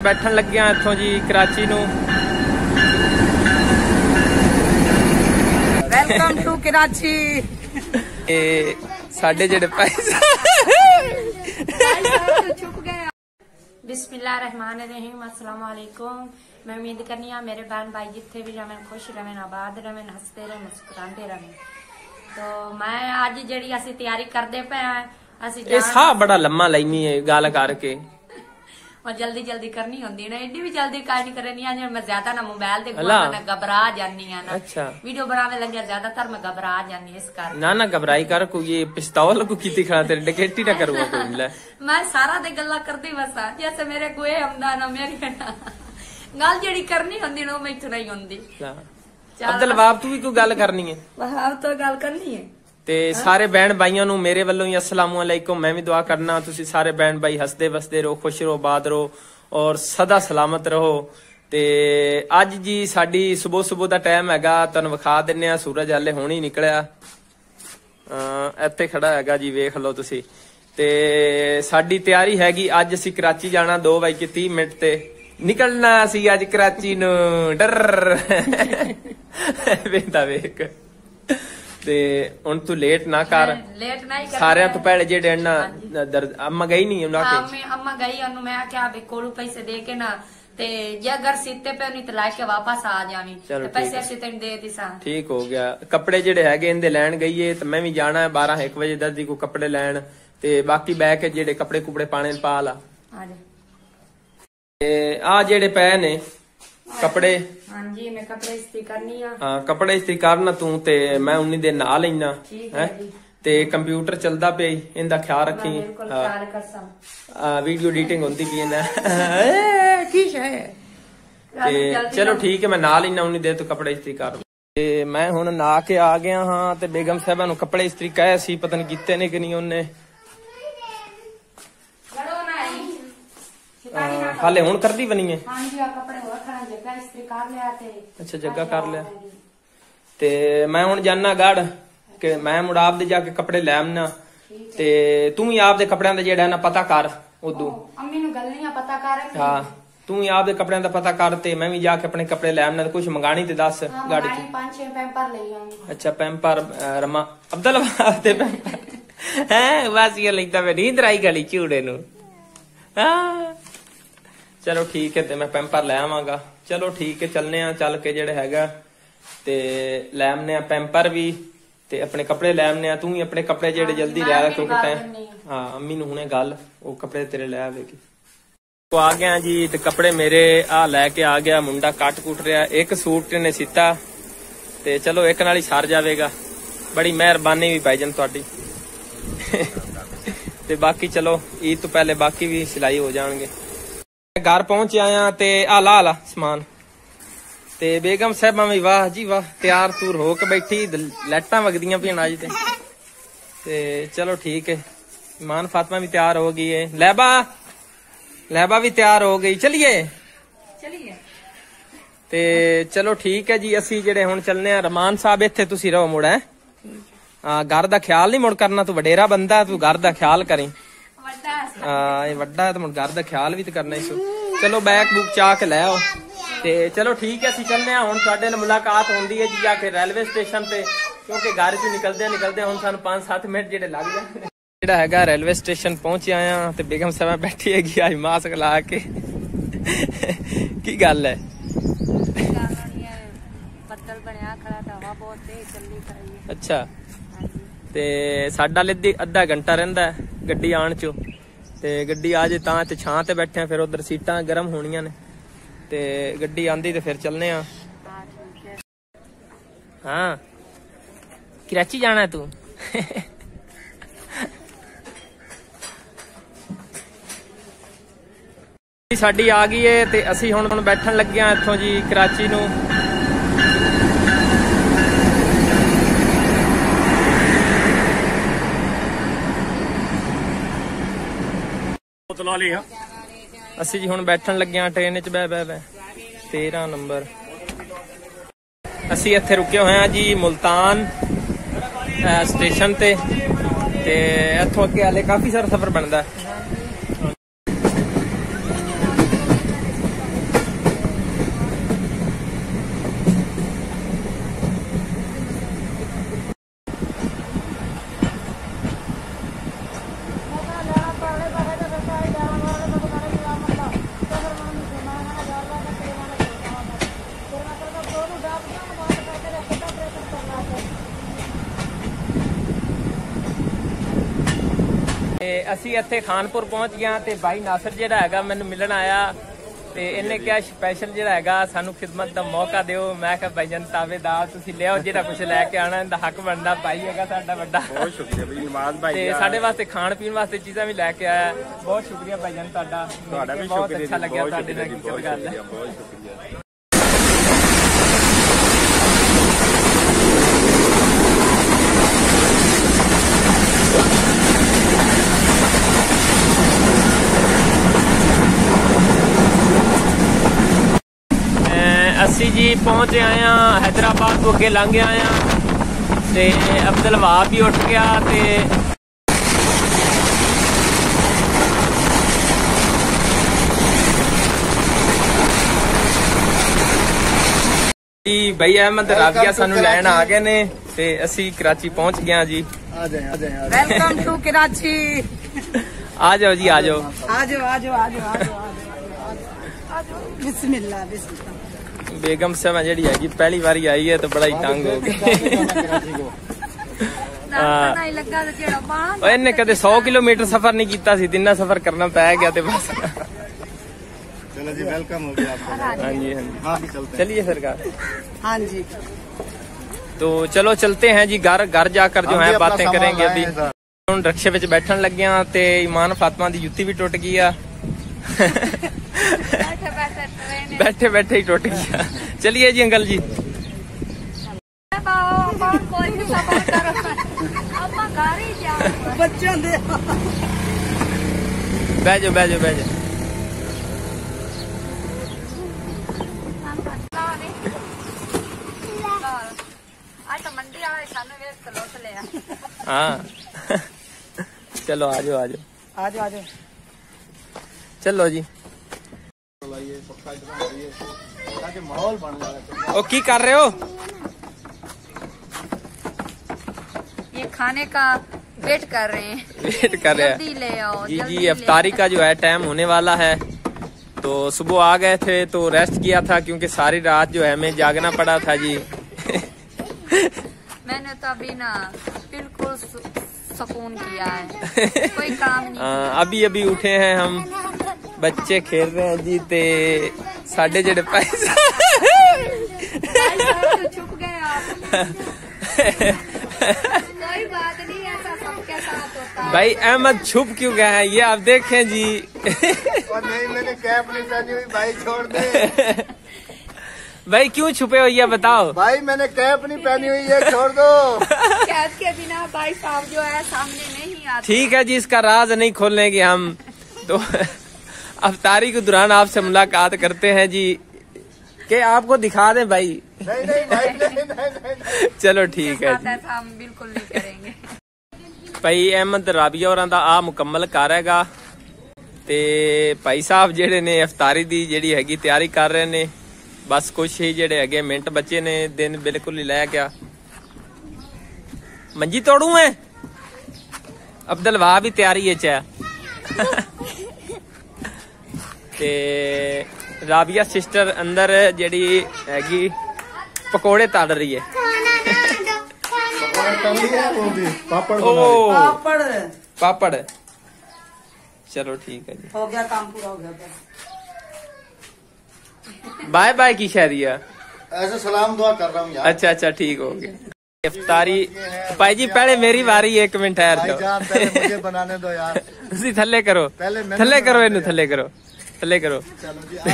ਬੈਠਣ ਲੱਗਿਆ ਇੱਥੋਂ ਜੀ ਕਰਾਚੀ ਨੂੰ। Welcome to Karachi. ਇਹ ਸਾਡੇ ਜਿਹੜੇ ਭਾਈ ਬਿਸਮਿਲ੍ਲਾਹਿਰਰਹਿਮਾਨਿਰਰਹੀਮ ਅਸਲਾਮ ਵਾਲੇਕੁਮ ਮੈਂ ਉਮੀਦ ਕਰਨੀ ਆ ਮੇਰੇ ਭੈਣ ਭਾਈ ਜਿੱਥੇ ਵੀ ਰਹਿਣ ਖੁਸ਼ ਰਹਿਣ ਆਬਾਦ ਰਹਿਣ ਹੱਸਦੇ ਰਹਿਣ ਮੁਸਕਰਾਉਂਦੇ ਰਹਿਣ ਤੋ ਮੈਂ ਅੱਜ ਜਿਹੜੀ ਅਸੀਂ ਤਿਆਰੀ ਕਰਦੇ ਪਏ ਆ ਅਸੀਂ ਇਹ ਸਾਹ ਬੜਾ ਲੰਮਾ ਲੈਣੀ ਹੈ ਗੱਲ ਕਰਕੇ। ਔਰ ਜਲਦੀ ਜਲਦੀ ਕਰਨੀ ਹੁੰਦੀ ਨਾ ਐਡੀ ਵੀ ਜਲਦੀ ਕਾਹ ਨਹੀਂ ਕਰਨੀ ਆ ਜਿਵੇਂ ਮੈਂ ਜ਼ਿਆਦਾ ਨਾ ਮੋਬਾਈਲ ਤੇ। ਗੁਆ ਨਾ ਘਬਰਾ ਜਾਨੀ ਆ ਨਾ। ਅੱਛਾ। ਵੀਡੀਓ ਬਣਾਉਣ ਲੱਗਿਆ ਜ਼ਿਆਦਾਤਰ ਮੈਂ ਘਬਰਾ ਜਾਨੀ ਇਸ ਕਰ ਨਾ ਨਾ ਘਬਰਾਈ ਕਰ ਕੋਈ ਇਹ ਪਿਸਤੌਲ ਕੋ ਕੀਤੀ ਖੜਾ ਤੇਰੇ ਡਕੈਟੀ ਨਾ ਕਰੂਗਾ ਕੋਈ ਲੈ। ਮੈਂ ਸਾਰਾ ਦੇ ਗੱਲਾਂ ਕਰਦੀ ਵਸਾ ਜੈਸੇ ਮੇਰੇ ਕੋਏ ਹਮਦਾ ਨਾ ਮੇਰੀ ਗੱਲ ਜਿਹੜੀ ਕਰਨੀ ਹੁੰਦੀ ਨਾ ਉਹ ਮੈਥੋਂ ਨਹੀਂ ਹੁੰਦੀ। ਅਬਦੁਲ ਬਾਬ ਤੂੰ ਵੀ ਕੋਈ ਗੱਲ ਕਰਨੀ ਹੈ? ਵਾਹ ਤਾਂ ਗੱਲ ਕਰਨੀ ਹੈ। ਤੇ ਸਾਰੇ ਬਹਿਣ ਭਾਈਆਂ ਨੂੰ ਮੇਰੇ ਵੱਲੋਂ ਹੀ ਅਸਲਾਮੁ ਅਲੈਕੁਮ। ਮੈਂ ਵੀ ਦੁਆ ਕਰਨਾ, ਤੁਸੀਂ ਸਾਰੇ ਬਹਿਣ ਭਾਈ ਹੱਸਦੇ ਵਸਦੇ ਰਹੋ, ਖੁਸ਼ ਰਹੋ ਆਬਾਦ ਰਹੋ ਔਰ ਸਦਾ ਸਲਾਮਤ ਰਹੋ। ਤੇ ਅੱਜ ਜੀ ਸਾਡੀ ਸਵੇਰ ਸਵੇਰ ਦਾ ਟਾਈਮ ਹੈਗਾ, ਤੁਹਾਨੂੰ ਵਿਖਾ ਦਿੰਨੇ ਆ, ਸੂਰਜ ਹਾਲੇ ਹੁਣ ਹੀ ਨਿਕਲਿਆ। ਇੱਥੇ ਖੜਾ ਹੈਗਾ ਜੀ, ਵੇਖ ਲਓ ਤੁਸੀਂ। ਤੇ ਸਾਡੀ ਤਿਆਰੀ ਹੈਗੀ, ਅੱਜ ਅਸੀਂ ਕਰਾਚੀ ਜਾਣਾ 2 ਵਜੇ 30 ਮਿੰਟ ਤੇ ਨਿਕਲਣਾ ਸੀ ਅੱਜ ਕਰਾਚੀ ਨੂੰ। ਡਰ ਵੇਖਦਾ ਵੇਖ। ਤੇ ਹੁਣ ਤੂੰ ਲੇਟ ਨਾ ਕਰ। ਲੇਟ ਨਹੀਂ ਕਰਨਾ ਸਾਰਿਆਂ ਤੋਂ ਪਹਿਲੇ ਜਿਹੜੇ ਨਾ ਦਰਦ ਅੰਮਾ ਗਈ ਨਹੀਂ ਉਹਨਾਂ ਹਾਂ ਕੇ ਮੈਂ ਅੰਮਾ ਗਈ ਉਹਨੂੰ ਮੈਂ ਕਿਹਾ ਵੀ ਕੋਲੋਂ ਪੈਸੇ ਦੇ ਕੇ ਨਾ ਤੇ ਜੇ ਅਗਰ ਸੀਤੇ ਪੈ ਨਹੀਂ ਤੇ ਲੈ ਕੇ ਵਾਪਸ ਆ ਜਾਵੀਂ ਤੇ ਪੈਸੇ ਹੈ। ਅਸੀਂ ਤੈਨੂੰ ਦੇ ਦਿੱਤੇ। ਸਾਂ ਠੀਕ ਹੋ ਗਿਆ। ਕੱਪੜੇ ਜਿਹੜੇ ਹੈਗੇ ਇਹਦੇ ਲੈਣ ਗਈਏ ਤੇ ਮੈਂ ਵੀ ਜਾਣਾ ਹੈ 12 1 ਵਜੇ ਦਰਦੀ ਕੋ ਕੱਪੜੇ ਲੈਣ ਤੇ ਬਾਕੀ ਬਹਿ ਕੇ ਜਿਹੜੇ ਕੱਪੜੇ ਕੁਪੜੇ ਪਾਣੇ ਪਾ ਲਾ। ਆ ਜਾ। ਤੇ ਆ ਜਿਹੜੇ ਪਏ ਨੇ ਕੱਪੜੇ? ਹਾਂਜੀ ਮੈਂ ਕੱਪੜੇ ਇਸਤਰੀ ਕਰਨੀ ਆ। ਹਾਂ ਕੱਪੜੇ ਇਸਤਰੀ ਕਰਨਾ ਤੂੰ ਤੇ ਮੈਂ ਉਨੀ ਦੇ ਨਾਲ ਲੈਣਾ ਹੈ। ਤੇ ਕੰਪਿਊਟਰ ਚੱਲਦਾ ਪਿਆ ਇਹਦਾ ਖਿਆਲ ਰੱਖੀ। ਆ ਵੀਡੀਓ ਐਡੀਟਿੰਗ ਹੁੰਦੀ ਪਈ ਹੈ ਨਾ ਕੀ ਹੈ ਤੇ ਚਲੋ। ਠੀਕ ਹੈ ਮੈਂ ਨਾਲ ਹੀ ਨਾ ਉਨੀ ਦੇਰ ਤੋਂ ਕੱਪੜੇ ਇਸਤਰੀ ਕਰ ਤੇ ਮੈਂ ਹੁਣ ਨਾ ਕੇ ਆ ਗਿਆ ਹਾਂ ਤੇ ਬੇਗਮ ਸਾਹਿਬਾ ਨੂੰ ਕੱਪੜੇ ਇਸਤਰੀ ਕਹੇ ਸੀ ਪਤਾ ਨਹੀਂ ਕੀਤੇ ਨੇ ਕਿ ਨਹੀਂ ਉਹਨੇ ਗੜੋ ਨਾ ਆਈ ਸਿਪਾਹੀ ਨਾ ਅਹ, ਹਾਲੇ ਹੁਣ ਕਰਦੀ ਬਣੀ ਹੈ ਹਾਂਜੀ ਆ ਕੱਪੜੇ ਹੋਰ ਖੜਾ ਜਗ੍ਹਾ ਇਸਤਰੀ ਕਰ ਲਿਆ ਤੇ ਅੱਛਾ ਜੱਗਾ ਕਰ ਲਿਆ। ਤੇ ਮੈਂ ਹੁਣ ਜਾਣਾ ਗੜ ਕਿ ਮੈਂ ਮੁੜ ਆਪ ਦੇ ਜਾ ਕੇ ਕੱਪੜੇ ਲੈ ਆਉਣਾ ਤੇ ਤੂੰ ਵੀ ਆਪ ਦੇ ਕੱਪੜਿਆਂ ਦਾ ਜਿਹੜਾ ਨਾ ਪਤਾ ਕਰ ਉਦੋਂ। ਅੰਮੀ ਨੂੰ ਗੱਲਾਂ ਪਤਾ ਕਰ ਹਾਂ ਤੂੰ ਵੀ ਆਪ ਦੇ ਕੱਪੜਿਆਂ ਦਾ ਪਤਾ ਕਰ ਤੇ ਮੈਂ ਵੀ ਜਾ ਕੇ ਆਪਣੇ ਕੱਪੜੇ ਲੈ ਆਉਣਾ ਕੁਝ ਮੰਗਾਣੀ ਤੇ ਦੱਸ ਹਾਂ ਗਾੜੀ ਚ ਪੰਜ ਛੇ ਪੈਂਪਰ ਲਈ ਆਉਂਗੀ। ਅੱਛਾ ਪੈਂਪਰ ਰਮਾ ਅਬਦੁੱਲ ਦੇ ਪੈਂਪਰ। ਹੈ ਵਾਸੀਆ ਲੈਂਦਾ ਮੈਂ ਨੀਂਦ ਆਈ ਗਲੀ ਚੂੜੇ ਨੂੰ। ਹਾਂ। ਚਲੋ ਠੀਕ ਹੈ ਤੇ ਮੈਂ ਪੈਂਪਰ ਲੈ ਆਵਾਂਗਾ। ਚਲੋ ਠੀਕ ਹੈ ਚੱਲਨੇ ਆ ਚੱਲ ਕੇ ਜਿਹੜਾ ਹੈਗਾ ਤੇ ਲੈ ਆਮਨੇ ਆ ਪੈਂਪਰ ਵੀ ਤੇ ਆਪਣੇ ਕੱਪੜੇ ਲੈ ਆਮਨੇ ਆ ਤੂੰ ਵੀ ਆਪਣੇ ਕੱਪੜੇ ਜਿਹੜੇ ਜਲਦੀ ਲੈ ਆ ਕਿਉਂਕਿ ਟਾਈਮ ਹਾਂ ਅੰਮੀ ਨੂੰ ਹੁਣੇ ਗੱਲ ਉਹ ਕੱਪੜੇ ਤੇਰੇ ਲੈ ਆਵੇਗੀ ਉਹ ਆ ਗਿਆ ਜੀ ਤੇ ਕੱਪੜੇ ਮੇਰੇ ਆ ਲੈ ਕੇ ਆ ਗਿਆ ਮੁੰਡਾ ਕੱਟ ਕੁੱਟ ਰਿਹਾ ਇੱਕ ਸੂਟ ਨੇ ਸੀਤਾ ਤੇ ਚਲੋ ਇੱਕ ਨਾਲ ਹੀ ਸਰ ਜਾਵੇਗਾ। ਬੜੀ ਮਿਹਰਬਾਨੀ ਵੀ ਭਾਈਜਨ ਤੁਹਾਡੀ। ਤੇ ਬਾਕੀ ਚਲੋ ਈਦ ਤੋਂ ਪਹਿਲੇ ਬਾਕੀ ਵੀ ਸਿਲਾਈ ਹੋ ਜਾਣਗੇ। ਘਰ ਪਹੁੰਚ ਆਇਆ ਤੇ ਆ ਲਾ ਲਾ ਸਮਾਨ। ਤੇ ਬੇਗਮ ਸਾਹਿਬਾਂ ਵੀ ਵਾਹ ਜੀ ਵਾਹ ਤਿਆਰ ਤੂਰ ਹੋ ਕੇ ਬੈਠੀ ਲਾਈਟਾਂ ਵਗਦੀਆਂ ਪਈਆਂ ਅੱਜ ਤੇ। ਤੇ ਚਲੋ ਠੀਕ ਹੈ ਇਮਾਨ ਫਾਤਮਾ ਵੀ ਤਿਆਰ ਹੋ ਗਈ ਹੈ ਲੈਬਾ ਲੈਬਾ ਵੀ ਤਿਆਰ ਹੋ ਗਈ ਚਲਿਏ? ਚਲਿਏ। ਤੇ ਚਲੋ ਠੀਕ ਹੈ ਜੀ ਅਸੀਂ ਜਿਹੜੇ ਹੁਣ ਚੱਲਨੇ ਆ ਰਮਾਨ ਸਾਹਿਬ ਇੱਥੇ ਤੁਸੀਂ ਰਹੋ ਮੁੜ ਹੈ। ਆ ਘਰ ਦਾ ਖਿਆਲ ਨਹੀਂ ਮੁੜ ਕਰਨਾ ਤੂੰ ਵਡੇਰਾ ਬੰਦਾ ਤੂੰ ਘਰ ਦਾ ਖਿਆਲ ਕਰੀ। ਆ ਇਹ ਵੱਡਾ ਹੈ ਤੇ ਘਰ ਦਾ ਖਿਆਲ ਵੀ ਤੇ ਕਰਨਾ ਹੀ ਸੋ। ਚਲੋ ਬੈਕ ਬੁੱਕ ਚਾ ਕੇ ਲੈ ਆਓ। ਤੇ ਚਲੋ ਠੀਕ ਹੈ ਅਸੀਂ ਚੱਲਨੇ ਆ ਹੁਣ ਤੁਹਾਡੇ ਨਾਲ ਮੁਲਾਕਾਤ ਹੁੰਦੀ ਹੈ ਜੀ ਜਾ ਕੇ ਰੇਲਵੇ ਸਟੇਸ਼ਨ ਤੇ। ਕਿਉਂਕਿ ਘਰ ਚ ਨਿਕਲਦੇ ਨਿਕਲਦੇ ਹੁਣ ਸਾਨੂੰ 5-7 ਮਿੰਟ ਜਿਹੜੇ ਲੱਗ ਜਾਂਦੇ ਜਿਹੜਾ ਹੈਗਾ ਰੇਲਵੇ ਸਟੇਸ਼ਨ ਪਹੁੰਚ ਆਇਆ ਤੇ ਬੇਗਮ ਸਾਹਿਬਾ ਬੈਠੀ ਹੈਗੀ ਅੱਜ ਮਾਸਕ ਲਾ ਕੇ। ਕੀ ਗੱਲ ਹੈ? ਬੱਦਲ ਬਣਿਆ ਖੜਾ ਤਾਂ ਹਵਾ ਬਹੁਤ ਤੇਜ਼ ਚੱਲੀ ਕਰਾਈ ਅੱਛਾ। ਤੇ ਸਾਡਾ ਲਿੱਦੀ ਅੱਧਾ ਘੰਟਾ ਰਹਿੰਦਾ ਹੈ ਗੱਡੀ ਆਣ ਚ। ਤੇ ਗੱਡੀ ਆ ਜੇ ਤਾਂ ਤੇ ਛਾਂ ਤੇ ਬੈਠੇ ਆ, ਫਿਰ ਉਧਰ ਸੀਟਾਂ ਗਰਮ ਹੋਣੀਆਂ ਨੇ। ਤੇ ਗੱਡੀ ਆਂਦੀ ਤੇ ਫਿਰ ਚੱਲਨੇ ਆ। ਹਾਂ। ਕਰਾਚੀ ਜਾਣਾ ਤੂੰ? ਸਾਡੀ ਆ ਗਈ ਏ ਤੇ ਅਸੀਂ ਹੁਣ ਹੁਣ ਬੈਠਣ ਲੱਗੇ ਆ ਇੱਥੋਂ ਜੀ ਕਰਾਚੀ ਨੂੰ। ਬੋਤਲ ਵਾਲੀ ਆ। ਅਸੀਂ ਜੀ ਹੁਣ ਬੈਠਣ ਲੱਗੇ ਆ ਟ੍ਰੇਨ 'ਚ ਬੈ ਬੈ ਬੈ 13 ਨੰਬਰ। ਅਸੀਂ ਇੱਥੇ ਰੁਕੇ ਹੋਏ ਆ ਜੀ ਮੁਲਤਾਨ ਸਟੇਸ਼ਨ ਤੇ। ਤੇ ਇੱਥੋਂ ਅੱਗੇ ਹਾਲੇ ਕਾਫੀ ਸਾਰਾ ਸਫ਼ਰ ਬਣਦਾ ਹੈ। ਅਸੀਂ ਇੱਥੇ ਖਾਨਪੁਰ ਪਹੁੰਚ ਗਿਆ ਤੇ ਬਾਈ ਨਾਸਰ ਜਿਹੜਾ ਹੈਗਾ ਮੈਨੂੰ ਮਿਲਣ ਆਇਆ ਤੇ ਇਹਨੇ ਕਿਹਾ ਸਪੈਸ਼ਲ ਜਿਹੜਾ ਹੈਗਾ ਸਾਨੂੰ ਖਿਦਮਤ ਦਾ ਮੌਕਾ ਦਿਓ। ਮੈਂ ਕਿਹਾ ਭਾਈ ਜਨ ਤਾਵੇਦਾਰ ਤੁਸੀਂ ਲਿਆਓ ਜਿਹੜਾ ਕੁਝ ਲੈ ਕੇ ਆਣਾ ਇਹਦਾ ਹੱਕ ਬਣਦਾ ਭਾਈ ਹੈਗਾ ਸਾਡਾ ਵੱਡਾ। ਬਹੁਤ ਸ਼ੁਕਰੀਆ ਬਈ ਨਵਾਜ਼ ਭਾਈ ਤੇ ਸਾਡੇ ਵਾਸਤੇ ਖਾਣ ਪੀਣ ਵਾਸਤੇ ਚੀਜ਼ਾਂ ਵੀ ਲੈ ਕੇ ਆਇਆ। ਬਹੁਤ ਸ਼ੁਕਰੀਆ ਭਾਈ ਜਨ ਤੁਹਾਡਾ। ਤੁਹਾਡਾ ਵੀ ਕੇ ਬਹੁਤ ਸ਼ੁਕਰੀਆ ਅੱਛਾ ਲੱਗਿਆ ਤੁਹਾਡੇ ਨਾਲ ਸ਼ੁਕਰੀਆ ਗੱਲ ਸ਼ੁਕਰੀਆ ਬਹੁਤ ਸ਼ੁਕਰੀਆ ਅਹ ਅਸੀਂ ਜੀ ਪਹੁੰਚ ਆਏ ਹైదరాబాద్ ਤੋਂ ਅੱਗੇ ਲੰਘ ਆਏ ਤੇ ਅਬਦੁਲ ਵਾਹ ਵੀ ਉੱਠ ਗਿਆ ਤੇ ਜੀ ਭਾਈ ਅਹਿਮਦ ਰਾਬੀਆ ਸਾਨੂੰ ਲੈਣ ਆ ਗਏ ਨੇ ਤੇ ਅਸੀਂ ਕਰਾਚੀ ਪਹੁੰਚ ਗਏ ਆ ਜੀ। ਆ ਜਾਏ ਆ ਜਾਏ ਵੈਲਕਮ ਟੂ ਕਰਾਚੀ ਆ ਜਾਓ ਜੀ ਆ ਜਾਓ ਆ ਜਾਓ ਆ ਜਾਓ ਆ ਜਾਓ। बिस्मिल्लाह बिस्मिल्लाह ਬੇਗਮ ਸਾਹਿਬ ਜਿਹੜੀ ਹੈਗੀ ਪਹਿਲੀ ਵਾਰੀ ਆਈ ਹੈ ਤਾਂ ਬੜਾ ਹੀ ਤੰਗ ਹੋ ਗਈ ਨਾ ਨਹੀਂ ਲੱਗਾ ਤੇ ਜਿਹੜਾ ਬਾਹਾਂ ਓਏ ਇਹਨੇ ਕਦੇ 100 ਕਿਲੋਮੀਟਰ ਸਫ਼ਰ ਨਹੀਂ ਕੀਤਾ ਸੀ ਦਿਨਾਂ ਸਫ਼ਰ ਕਰਨਾ ਪੈ ਗਿਆ ਤੇ ਬਸ चलो जी वेलकम हो गया आपका ਹਾਂਜੀ ਹਾਂਜੀ हाँ भी चलते चलिए सरकार हाँ जी तो चलो चलते हैं जी घर घर जाकर जो हम है भी अपना बातें सामान करेंगे लाए अभी हैं सर। ਹੁਣ ਰਕਸ਼ੇ ਵਿੱਚ ਬੈਠਣ ਲੱਗਿਆ ਤੇ ਇਮਾਨ ਫਾਤਮਾ ਦੀ ਜੁੱਤੀ ਵੀ ਟੁੱਟ ਗਈ ਆ बैठे बैठे ही टूट गया। चलिए जी अंकल जी। बैजो बैजो बैजो हाँ।, हाँ। चलो आज आज आज आज चलो जी। ओ की कर रहे हो? ये खाने का वेट कर रहे हैं। वेट कर रहे हैं। ले आओ जी जी अफतारी का जो है टाइम होने वाला है। तो सुबह आ गए थे तो रेस्ट किया था क्योंकि सारी रात जो है हमें जागना पड़ा था जी। मैंने तो अभी ना बिल्कुल सुकून किया है। कोई काम नहीं। हाँ, आ, अभी अभी उठे हैं हम। बच्चे खेल रहे हैं जी ते साढ़े जेड़े पैसे भाई तो छुप गए आप कोई बात नहीं ऐसा सबके साथ होता है। भाई अहमद छुप क्यों गए हैं? ये आप देखें जी। और नहीं मैंने कैप नहीं पहनी हुई भाई छोड़ दे। भाई क्यों छुपे हो? ये बताओ। भाई मैंने कैप नहीं पहनी हुई है छोड़ दो। कैद के बिना भाई साहब जो है सामने नहीं आते। ठीक है जी इसका राज नहीं खोलेंगे हम। तो अफ्तारी के दौरान आपसे मुलाकात करते हैं जी कि आपको दिखा दें भाई नहीं नहीं भाई नहीं नहीं नहीं, नहीं। चलो ठीक है साथ जी ऐसा हम बिल्कुल नहीं करेंगे ਭਾਈ ਅਹਿਮਦ ਰਾਬੀਆ ਹੋਰਾਂ ਦਾ ਆ ਮੁਕੰਮਲ ਕਰ ਹੈਗਾ ਤੇ ਭਾਈ ਸਾਹਿਬ ਜਿਹੜੇ ਨੇ ਇਫਤਾਰੀ ਦੀ ਜਿਹੜੀ ਹੈਗੀ ਤਿਆਰੀ ਕਰ ਰਹੇ ਨੇ ਬਸ ਕੁਛ ਹੀ ਜਿਹੜੇ ਹੈਗੇ ਮਿੰਟ ਬੱਚੇ ਨੇ ਦਿਨ ਬਿਲਕੁਲ ਹੀ ਲੈ ਗਿਆ ਮੰਜੀ ਤੋੜੂ ਮੈਂ ਅਬਦੁਲ ਵਾਹ ਵੀ ਤਿਆਰੀ ਵਿੱਚ ਹੈ ਤੇ ਰਾਬੀਆ ਸਿਸਟਰ ਅੰਦਰ ਜਿਹੜੀ ਹੈਗੀ ਪਕੌੜੇ ਤਲ ਰਹੀ ਹੈ और तल लिया है वो भी पापड़ बना रहे। ਓ पापड़ ਪਾਪੜ ਚਲੋ ਠੀਕ ਹੈ ਜੀ हो गया काम पूरा हो गया बस बाय बाय की शायरिया ऐसे सलाम दुआ कर रहा हूँ यार अच्छा अच्छा ठीक हो गया इफ्तारी भाई जी पहले मेरी वारी है, एक मिनट ठहर भाई जाओ जान पहले मुझे बनाने दो यार ਤੁਸੀਂ ਥੱਲੇ ਕਰੋ ਪਹਿਲੇ ਮੈਨੂੰ ਥੱਲੇ ਕਰੋ ਬਣਾ ਇਹਨੂੰ ਦੇ। ਥੱਲੇ ਕਰੋ पहले करो। चलो जी आप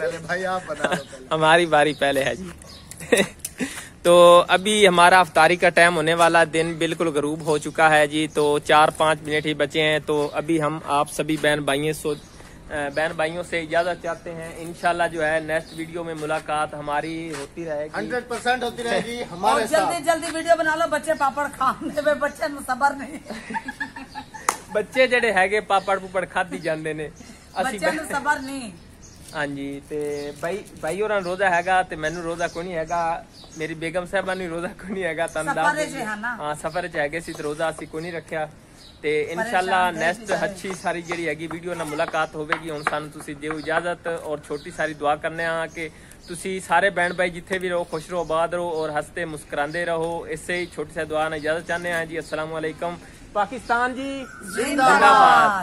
पहले भाई आप बना पहले। हमारी बारी पहले है जी। तो अभी हमारा अफ्तारी का टाइम होने वाला दिन बिल्कुल गरूब हो चुका है जी। तो चार पाँच मिनट ही बचे हैं तो अभी हम आप सभी बहन भाइयों सो बहन भाइयों से इजाज़त चाहते हैं। इनशाला जो है नेक्स्ट वीडियो में मुलाकात हमारी होती रहेगी। हंड्रेड परसेंट होती रहेगी। हमारे जल्दी जल्दी वीडियो बना लो बच्चे पापड़ खाने में बच्चे सबर नहीं। बच्चे जड़े है पापड़ पुपड़ खाती जाते ने। ਬੱਚਿਆਂ ਨੂੰ ਸਬਰ ਨਹੀਂ ਹਾਂਜੀ ਤੇ ਬਾਈ ਬਾਈ ਹੋਰਾਂ ਰੋਜ਼ਾ ਹੈਗਾ ਤੇ ਮੈਨੂੰ ਰੋਜ਼ਾ ਕੋਈ ਨਹੀਂ ਹੈਗਾ। ਮੇਰੀ ਬੇਗਮ ਸਾਹਿਬਾਂ ਨੂੰ ਰੋਜ਼ਾ ਕੋਈ ਨਹੀਂ ਹੈਗਾ ਤਾਂ ਦਾ ਹਾਂ ਸਫਰ ਚ ਹੈਗੇ ਸੀ ਤੇ ਰੋਜ਼ਾ ਅਸੀਂ ਕੋਈ ਨਹੀਂ ਰੱਖਿਆ। ਤੇ ਇਨਸ਼ਾਅੱਲਾ ਨੈਕਸਟ ਅੱਛੀ ਸਾਰੀ ਜਿਹੜੀ ਹੈਗੀ ਵੀਡੀਓ ਨਾਲ ਮੁਲਾਕਾਤ ਹੋਵੇਗੀ। ਹੁਣ ਸਾਨੂੰ ਤੁਸੀਂ ਦਿਓ ਇਜਾਜ਼ਤ ਔਰ ਛੋਟੀ ਸਾਰੀ ਦੁਆ ਕਰਨੇ ਆ ਕਿ ਤੁਸੀਂ ਸਾਰੇ ਬੈਂਡ ਬਾਈ ਜਿੱਥੇ ਵੀ ਰਹੋ ਖੁਸ਼ ਰਹੋ ਆਬਾਦ ਰਹੋ ਔਰ ਹੱਸਦੇ ਮੁਸਕਰਾਉਂਦੇ ਰਹੋ। ਇਸੇ ਹੀ ਛੋਟੀ ਸਾਰੀ ਦੁਆ ਨਾਲ ਇਜਾਜ਼ਤ ਚਾਹਨੇ ਆ ਜੀ। ਅਸਲਾਮ ਪਾਕਿਸਤਾਨ ਜੀ ਜ਼ਿੰਦਾਬਾਦ।